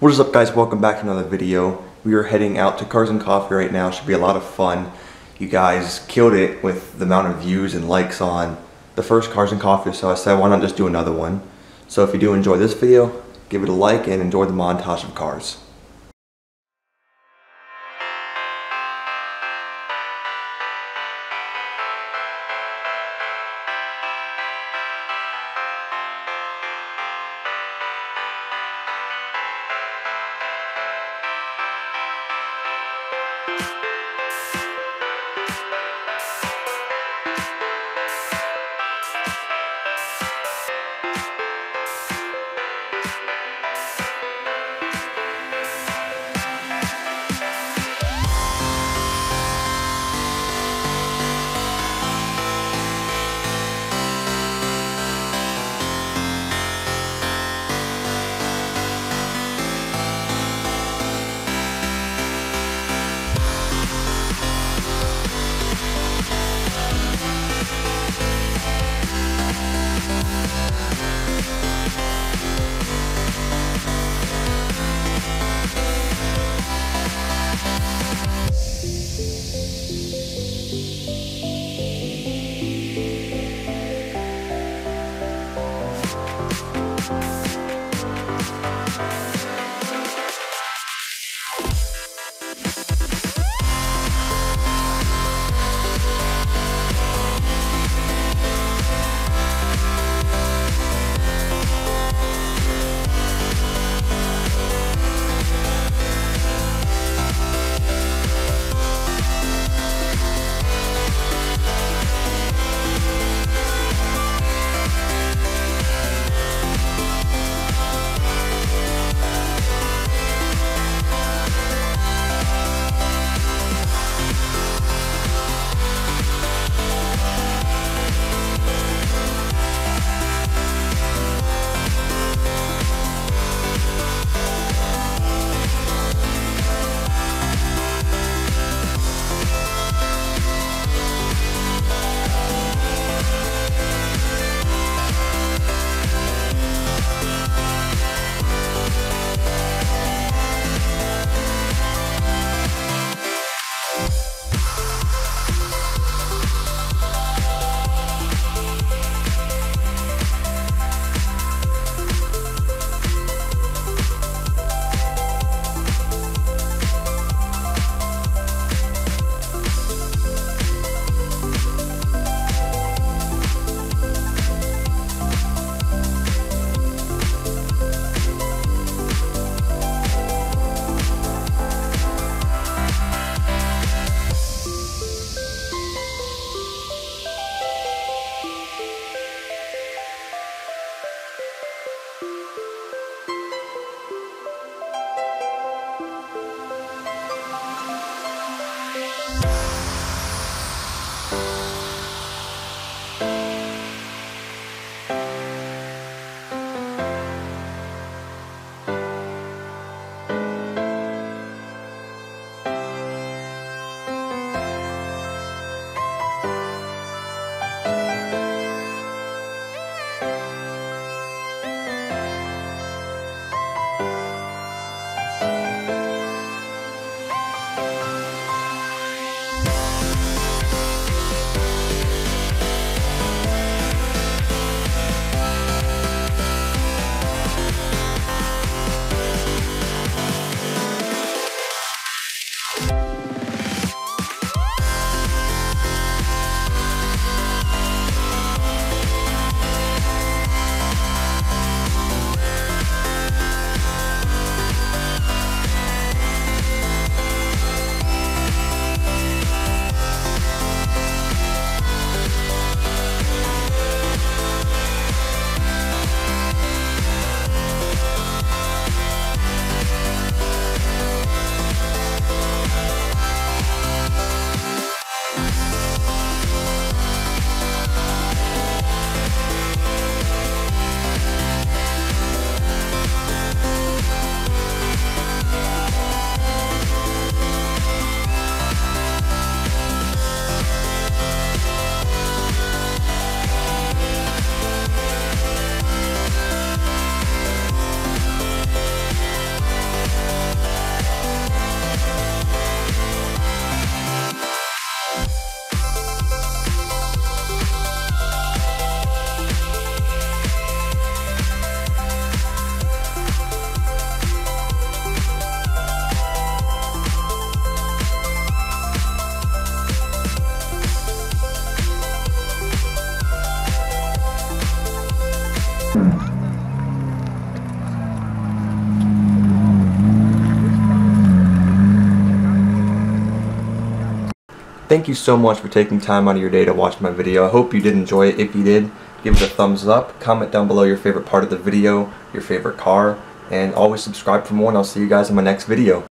What is up guys, welcome back to another video. We are heading out to Cars and Coffee right now, should be a lot of fun. You guys killed it with the amount of views and likes on the first Cars and Coffee, so I said why not just do another one. So if you do enjoy this video, give it a like and enjoy the montage of cars. Thank you so much for taking time out of your day to watch my video. I hope you did enjoy it. If you did, give it a thumbs up. Comment down below your favorite part of the video, your favorite car, and always subscribe for more, and I'll see you guys in my next video.